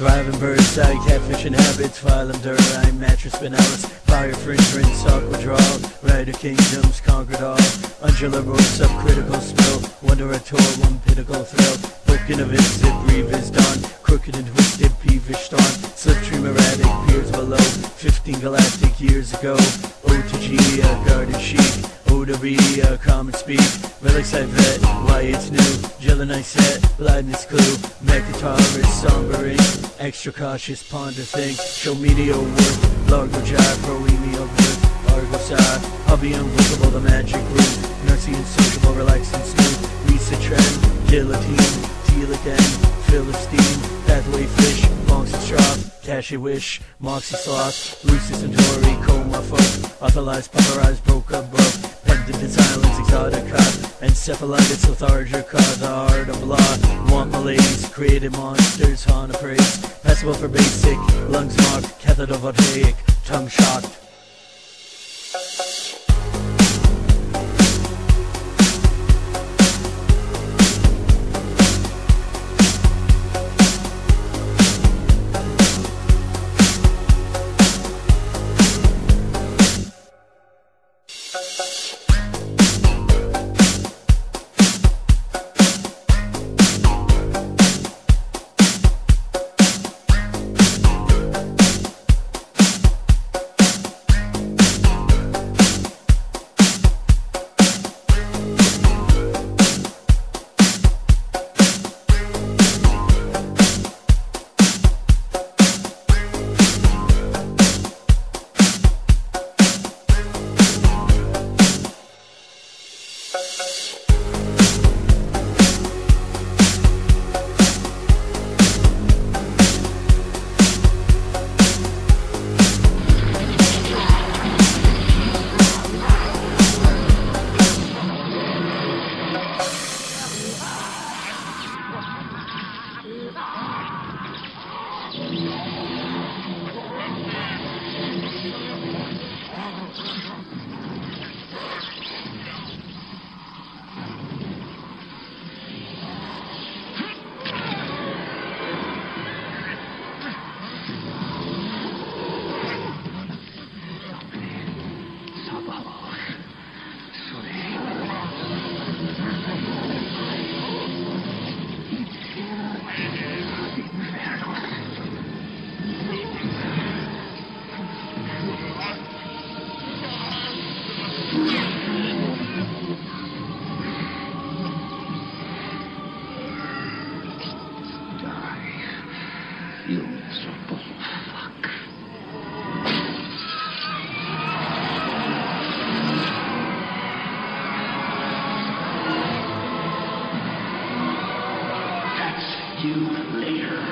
Thriving birds, eye catfishing habits, phylum Duraine, mattress spinalis, fire fringe, rinse, withdrawal, rider kingdoms, conquered all, undula roar, subcritical spill, wonder a tour, one pinnacle thrill, booking of it, zip, revis, dawn, crooked and twisted, peevish storm, slipstream erratic, peers below, 15 galactic years ago, O to B, a common speak, relics I vet, why it's new, Jelani set, blindness clue, Mechatologist, sombering, extra cautious, ponder think, show media worth, largo jive, proemio birth, argo side, hobby unbookable, the magic room, nursing insociable, relaxing smooth, reset trend, guillotine, telic end, philistine, pathway fish, monks and straw, cashy wish, moxie sloth, Lucy Centauri, coma folk, authorized, pulverized, broke up book, in silence, exotic cut, encephalitis, lethargica the art of law, want malaise, created monsters, haunt a praise, passable for basic, lungs marked, cathedovoltaic, tongue shocked. You miserable fuck. That's you later.